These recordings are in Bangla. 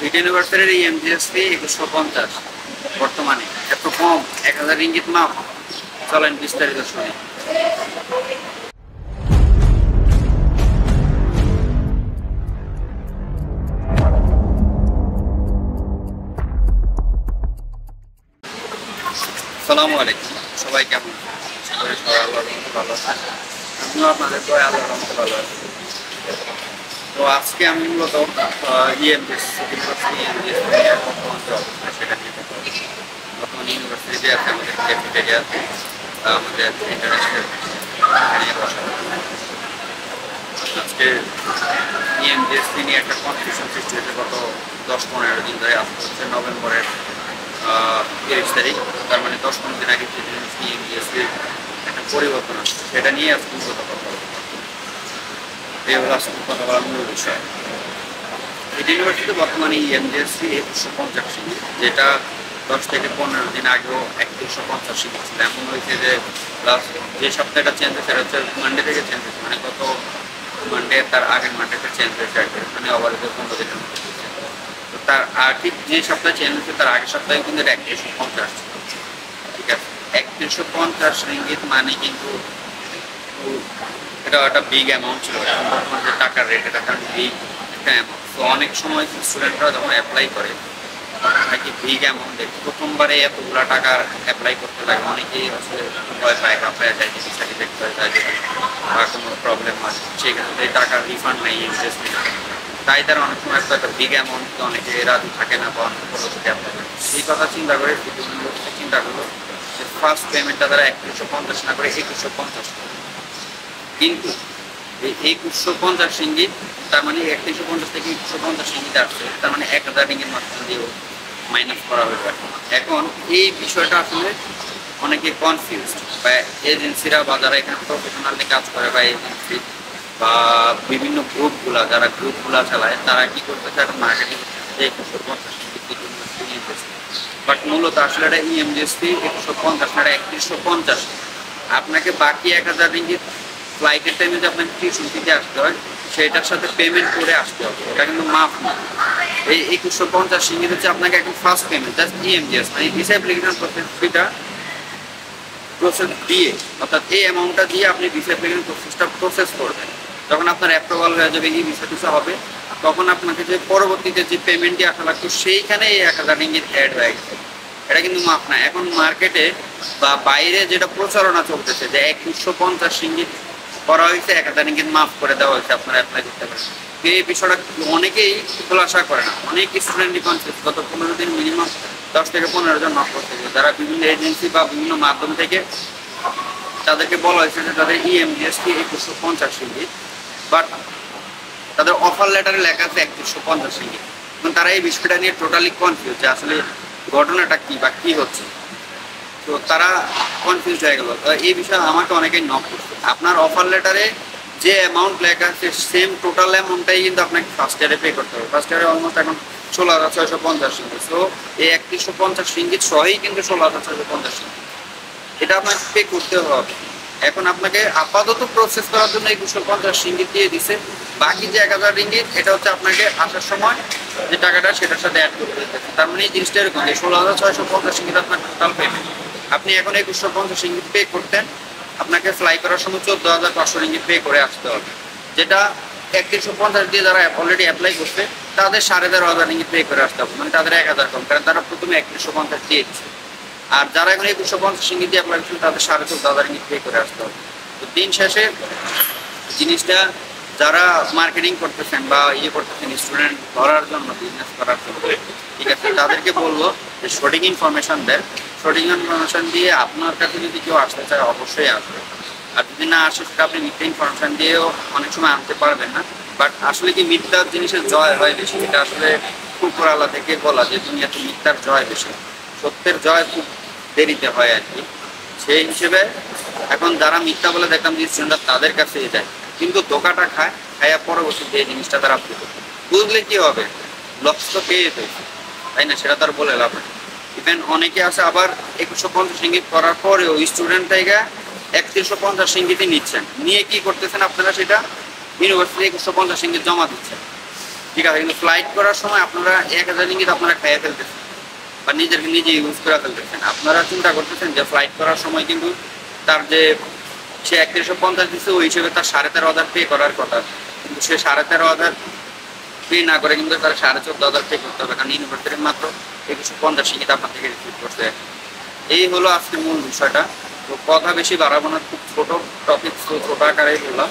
সুইট ইউনিভার্সিটির ইএমজিএসপি একুশশো পঞ্চাশ বর্তমানে। এত কম, এক হাজার ইঙ্গিত মাপ। চলেন বিস্তারিত শুনি। সালামু আলাইকুম। সবাই কেমন? সবাই সবাই আপনাদের আল্লাহর রহমতে ভালো আছি। তো আজকে আমি মূলত ইএমএস। বর্তমান ইউনিভার্সিটিতে আছে কনফিউশন সৃষ্টি হয়েছে গত দশ পনেরো দিন হচ্ছে নভেম্বরের তিরিশ তারিখ। তার মানে দশ পনেরো দিন আগে একটা পরিবর্তন আসছে, সেটা নিয়ে আজকে মূলত কথা বলব। এই হলো আজকে কথা বলার মূল বিষয়। এই ইউনিভার্সিটিতে বর্তমানে ইএমজিএসসি একুশশো পঞ্চাশ সিট যেটা দশ থেকে পনেরো দিন আগেও একত্রিশশো পঞ্চাশ সিট ছিল। এমন হয়েছে যে লাস্ট যে সপ্তাহটা চেঞ্জ হয়েছে, সেটা হচ্ছে মানডে থেকে চেঞ্জ হয়েছে। মানে গত মানডে তার আগের মানডেতে চেঞ্জ হয়েছে মানে ওভারেজে পনেরো দিনের মধ্যে তো তার ঠিক যে সপ্তাহে চেঞ্জ হয়েছে, তার আগের সপ্তাহে কিন্তু এটা একত্রিশশো পঞ্চাশ ছিল ঠিক আছে? একত্রিশশো পঞ্চাশ রিঙ্গিত মানে কিন্তু এটা একটা বিগ অ্যামাউন্ট ছিল যে টাকার রেট এটা কারণ বিগ একটা অ্যামাউন্ট তো অনেক সময় স্টুডেন্টরা যখন অ্যাপ্লাই করে নাকি বিগ অ্যামাউন্ট প্রথমবারে এতগুলা টাকা অ্যাপ্লাই করতে লাগে। অনেকেই আসলে ভয় পায় কাঁপায় যায় যে ভিসা রিজেক্ট হয়ে যায় বা কোনো প্রবলেম হয় সেক্ষেত্রে টাকার রিফান্ড নেই ইন্টারেস্ট নেই। তাই তারা অনেক সময় একটা বিগ অ্যামাউন্ট অনেকে রাজি থাকে না বা অনেক পরবর্তী অ্যাপ্লাই করে। এই কথা চিন্তা করে চিন্তা করল যে ফার্স্ট পেমেন্টটা তারা একত্রিশশো পঞ্চাশ না করে একুশশো পঞ্চাশ। করে কিন্তু এই একুশশো পঞ্চাশ ইঙ্গিত তার মানে একত্রিশশো পঞ্চাশ থেকে একুশশো পঞ্চাশ ইঙ্গিত আসছে। তার মানে এক হাজার রিঙ্গিত মাত্রা দিয়েও মাইনাস করা হয়ে এখন এই বিষয়টা আসলে অনেকে কনফিউজ বা এজেন্সিরা বা যারা এখানে প্রফেশনালি কাজ করে বা এজেন্সি বা বিভিন্ন গ্রুপগুলা, যারা গ্রুপগুলা চালায়, তারা কি করতেছে এখন মার্কেটিং একুশশো পঞ্চাশ বাট মূলত আসলে এটা ইএমজিএসপি একশো পঞ্চাশ না একত্রিশশো পঞ্চাশ। আপনাকে বাকি এক হাজার রিঙ্গিত ফ্লাইটের টাইমে যে আপনাকে টিউশন দিতে আসতে হয়, সেটার সাথে পেমেন্ট করে আসতে হবে। এটা কিন্তু মাফ না। এই একুশশো পঞ্চাশ সিঙ্গিত হচ্ছে আপনাকে একদম ফার্স্ট পেমেন্ট জাস্ট ইএমজিএস মানে ভিসা অ্যাপ্লিকেশন প্রসেস ফিটা প্রসেস দিয়ে, অর্থাৎ এই অ্যামাউন্টটা দিয়ে আপনি ভিসা অ্যাপ্লিকেশন প্রসেসটা প্রসেস করবেন। যখন আপনার অ্যাপ্রুভাল হয়ে যাবে, এই ভিসা টিসা হবে, তখন আপনাকে যে পরবর্তীতে যে পেমেন্টটি আসা লাগতো সেইখানে এই এক হাজার রিঙ্গিত অ্যাড হয়ে গেছে এটা কিন্তু মাফ না। এখন মার্কেটে বা বাইরে যেটা প্রচারণা চলতেছে, যে একুশশো পঞ্চাশ রিঙ্গিত করা হয়েছে এক হাজার রিঙ্গিত মাফ করে দেওয়া হয়েছে, আপনারা অ্যাপ্লাই করতে পারেন। এই বিষয়টা অনেকেই খোলাসা করে না। অনেক স্টুডেন্টই কনসেপ্ট গত পনেরো দিন মিনিমাম দশ থেকে পনেরো জন নক করতে যারা বিভিন্ন এজেন্সি বা বিভিন্ন মাধ্যম থেকে তাদেরকে বলা হয়েছে যে তাদের ইএমজিএসটি একুশশো পঞ্চাশ রিঙ্গিত বাট তাদের অফার লেটারে লেখা আছে একত্রিশশো পঞ্চাশ রিঙ্গিত এবং তারা এই বিষয়টা নিয়ে টোটালি কনফিউজ যে আসলে ঘটনাটা কি বা কি হচ্ছে। তো তারা কনফিউজ হয়ে গেল। এই বিষয়ে আমাকে অনেকেই নক করছে। আপনার অফার লেটারে যে অ্যামাউন্ট লেখা আছে সেম টোটাল অ্যামাউন্টটাই কিন্তু আপনাকে ফার্স্ট ইয়ারে পে করতে হবে। ফার্স্ট ইয়ারে অলমোস্ট এখন ষোলো হাজার ছয়শো পঞ্চাশ রিঙ্গিত সো এই একত্রিশশো পঞ্চাশ রিঙ্গিত সহই কিন্তু ষোলো হাজার ছয়শো পঞ্চাশ এটা আপনাকে পে করতে হবে। এখন আপনাকে আপাতত প্রসেস করার জন্য একুশশো পঞ্চাশ রিঙ্গিত দিয়ে দিছে। বাকি যে এক হাজার রিঙ্গিত এটা হচ্ছে আপনাকে আসার সময় যে টাকাটা সেটার সাথে অ্যাড করতে দিতেছে তার মানে এই জিনিসটা এরকম যে ষোলো হাজার ছয়শো পঞ্চাশ রিঙ্গিত আপনার টোটাল পেমেন্ট আপনি এখন একুশশো পঞ্চাশ রিঙ্গিত পে করতেন, আপনাকে ফ্লাই করার সময় চোদ্দ হাজার পাঁচশো রিঙ্গিত পে করে আসতে হবে। যেটা একত্রিশশো পঞ্চাশ দিয়ে যারা অলরেডি অ্যাপ্লাই করছে, তাদের সাড়ে তেরো হাজার ইঙ্গিত পে করে আসতে হবে মানে তাদের এক হাজার কম, কারণ তারা প্রথমে একত্রিশশো পঞ্চাশ দিয়ে দিচ্ছে। আর যারা এখন একুশশো পঞ্চাশ রিঙ্গিত দিয়ে অ্যাপ্লাই করছেন তাদের সাড়ে চোদ্দ হাজার রিঙ্গিত পে করে আসতে হবে। তো দিন শেষে জিনিসটা যারা মার্কেটিং করতেছেন বা ইয়ে করতেছেন স্টুডেন্ট ধরার জন্য বিজনেস করার জন্য, ঠিক আছে, তাদেরকে বলব যে সঠিক ইনফরমেশন দেন। সঠিক ইনফরমেশন দিয়ে আপনার কাছে যদি কেউ আসতে চায়, অবশ্যই আসবে। আর যদি না আসে, সেটা আপনি মিথ্যা ইনফরমেশন দিয়েও অনেক সময় আনতে পারবেন না। বাট আসলে কি মিথ্যার জিনিসের জয় হয় বেশি? এটা আসলে কুকুরালা থেকে বলা যে, দুনিয়াতে মিথ্যার জয় বেশি। সত্যের জয় খুব দেরিতে হয় আর কি। সেই হিসেবে এখন যারা মিথ্যা বলে দেখলাম যে তাদের কাছে যায়। কিন্তু ধোকাটা খায় খাইয়া পরবর্তীতে এই জিনিসটা তারা বুঝলে কি হবে? লক্ষ্য পেয়ে যেতে তাই না? সেটা তার বলে লাভ ইভেন অনেকে আছে আবার একুশশো পঞ্চাশ ইঙ্গিত করার স্টুডেন্ট একত্রিশশো পঞ্চাশ নিচ্ছেন। নিয়ে কি করতেছেন আপনারা সেটা? ইউনিভার্সিটি একুশশো পঞ্চাশ ইঙ্গিত জমা দিচ্ছেন ঠিক আছে, কিন্তু ফ্লাইট করার সময় আপনারা এক হাজার রিঙ্গিত আপনারা ফেলতেছেন বা নিজেকে নিজে ইউজ করে ফেলতেছেন। আপনারা চিন্তা করতেছেন যে ফ্লাইট করার সময় কিন্তু তার যে সে একত্রিশশো পঞ্চাশ দিচ্ছে ওই হিসেবে তার সাড়ে তেরো হাজার পে করার কথা। কিন্তু সে সাড়ে তেরো হাজার পে না করে কিন্তু তার সাড়ে চোদ্দ হাজার পে করতে হবে, কারণ ইউনিভার্সিটি মাত্র একুশশো পঞ্চাশ টিকিট আপনার থেকে রিসিভ করছে। এই হলো আজকে মূল বিষয়টা। তো কথা বেশি বাড়াবো না, খুব ছোট টপিক ছোট আকারে হলো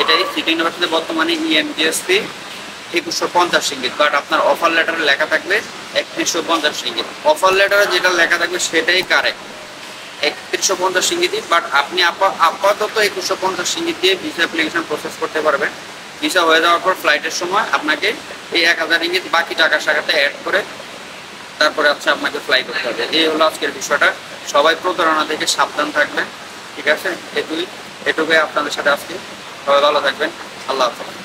এটাই সিটি ইউনিভার্সিটি বর্তমানে E ইএমজিএসপি একুশশো পঞ্চাশ সিঙ্গিত বাট আপনার অফার লেটারে লেখা থাকবে একত্রিশশো পঞ্চাশ সিঙ্গিত অফার লেটারে যেটা লেখা থাকবে সেটাই কারেক্ট একত্রিশশো পঞ্চাশ সিঙ্গিত বাট আপনি আপা- আপাতত একুশশো পঞ্চাশ সিঙ্গিত দিয়ে ভিসা অ্যাপ্লিকেশন প্রসেস করতে পারবেন। ভিসা হয়ে যাওয়ার পর ফ্লাইটের সময় আপনাকে এই এক হাজার ইঙ্গিত বাকি টাকার সাথে অ্যাড করে তারপরে হচ্ছে আপনাকে ফ্লাই করতে হবে। এই হলো আজকের বিষয়টা। সবাই প্রতারণা থেকে সাবধান থাকবেন, ঠিক আছে? এটুই এটুকুই আপনাদের সাথে আজকে। সবাই ভালো থাকবেন। আল্লাহ হাফেজ।